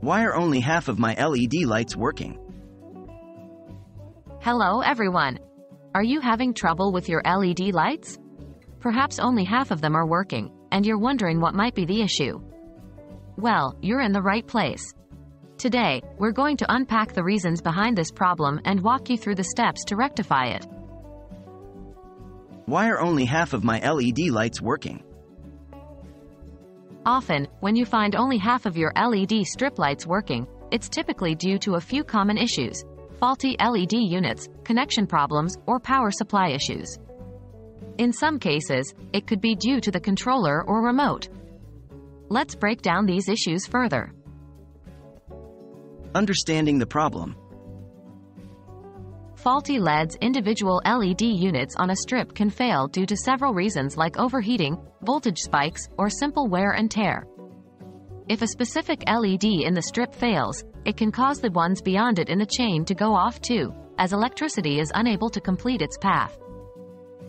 Why are only half of my LED lights working? Hello everyone. Are you having trouble with your LED lights? Perhaps only half of them are working, and you're wondering what might be the issue. Well, you're in the right place. Today, we're going to unpack the reasons behind this problem and walk you through the steps to rectify it. Why are only half of my LED lights working? Often, when you find only half of your LED strip lights working, it's typically due to a few common issues faulty LED units, connection problems, or power supply issues. In some cases, it could be due to the controller or remote. Let's break down these issues further. Understanding the problem. Faulty LED's individual LED units on a strip can fail due to several reasons like overheating, voltage spikes, or simple wear and tear. If a specific LED in the strip fails, it can cause the ones beyond it in the chain to go off too, as electricity is unable to complete its path.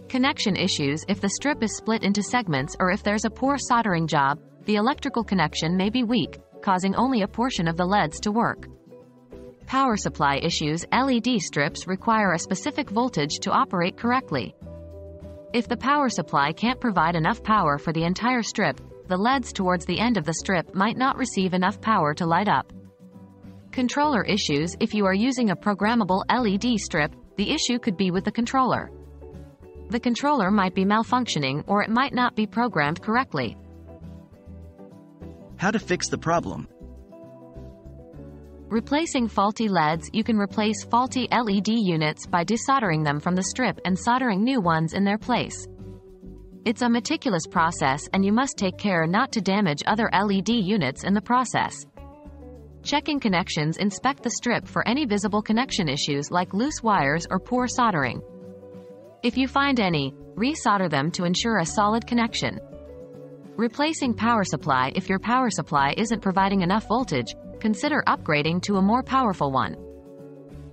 Connection issues If the strip is split into segments or if there's a poor soldering job, the electrical connection may be weak, causing only a portion of the LEDs to work. Power supply issues LED strips require a specific voltage to operate correctly. If the power supply can't provide enough power for the entire strip, the LEDs towards the end of the strip might not receive enough power to light up. Controller issues If you are using a programmable LED strip, the issue could be with the controller. The controller might be malfunctioning or it might not be programmed correctly. How to fix the problem. Replacing faulty LEDs You can replace faulty LED units by desoldering them from the strip and soldering new ones in their place. It's a meticulous process and you must take care not to damage other LED units in the process. Checking connections Inspect the strip for any visible connection issues like loose wires or poor soldering. If you find any, resolder them to ensure a solid connection. Replacing power supply If your power supply isn't providing enough voltage, consider upgrading to a more powerful one.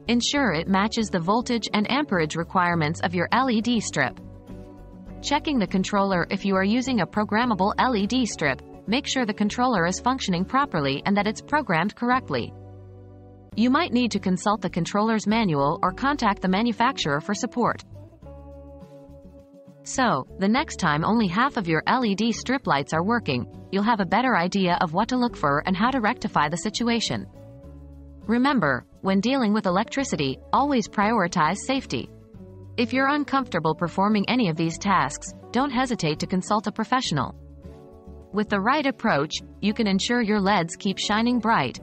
Ensure it matches the voltage and amperage requirements of your LED strip. Checking the controller If you are using a programmable LED strip, make sure the controller is functioning properly and that it's programmed correctly. You might need to consult the controller's manual or contact the manufacturer for support. So, the next time only half of your LED strip lights are working, you'll have a better idea of what to look for and how to rectify the situation. Remember, when dealing with electricity, always prioritize safety. If you're uncomfortable performing any of these tasks, don't hesitate to consult a professional. With the right approach, you can ensure your LEDs keep shining bright,